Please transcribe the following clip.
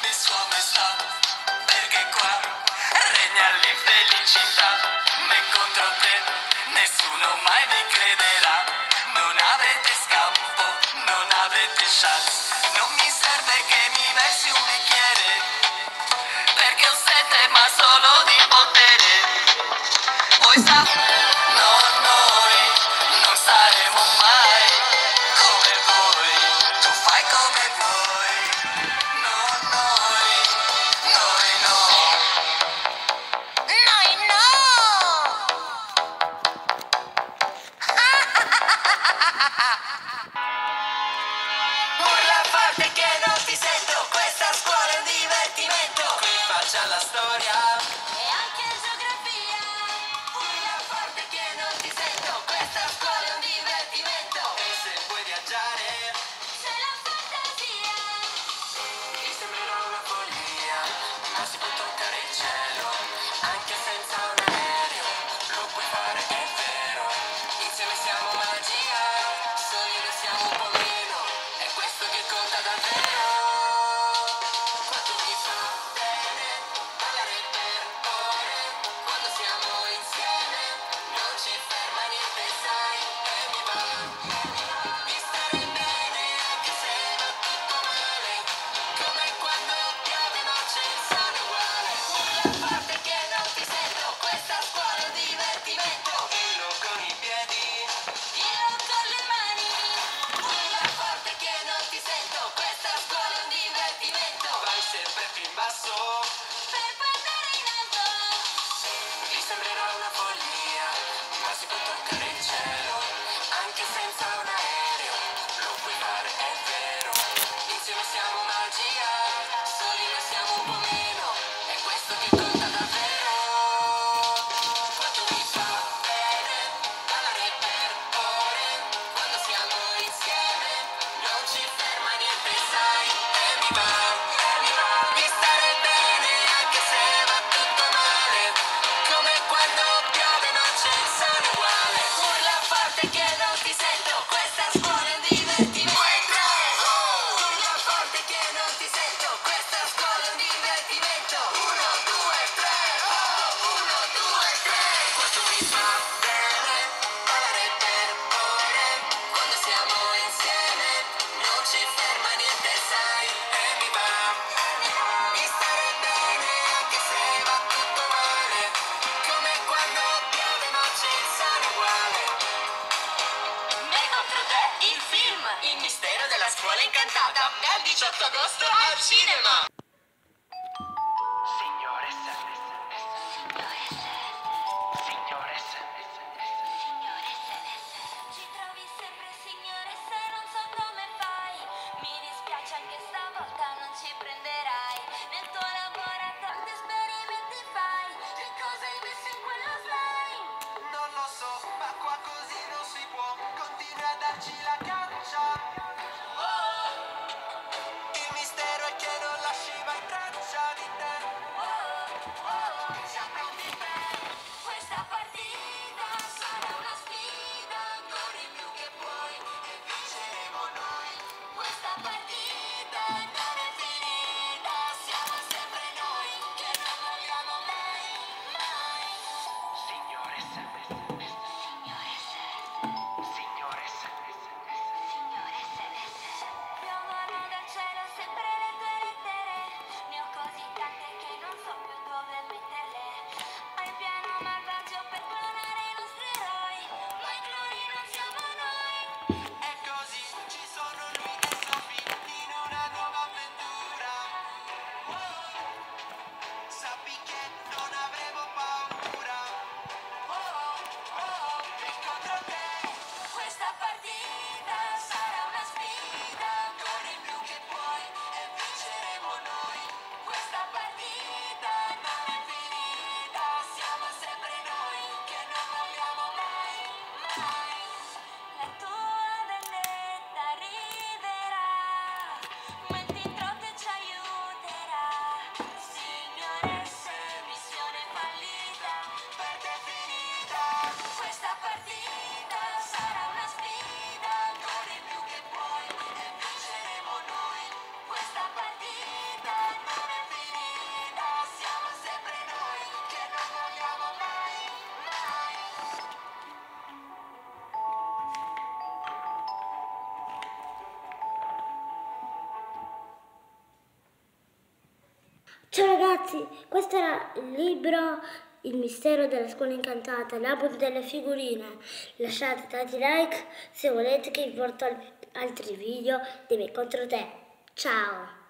mi suona stato, perché qua regna l'infelicità, ma contro te nessuno mai mi crederà, non avete scampo, non avete chance, non mi serve che mi versi un bicchiere, perché ho sete ma solo di potere, voi sapete. Okay. scuola incantata dal 18 agosto al cinema. Let me stay. Ciao ragazzi, questo era il libro Il mistero della scuola incantata, l'album delle figurine. Lasciate tanti like se volete che vi porto altri video dei miei contro te. Ciao!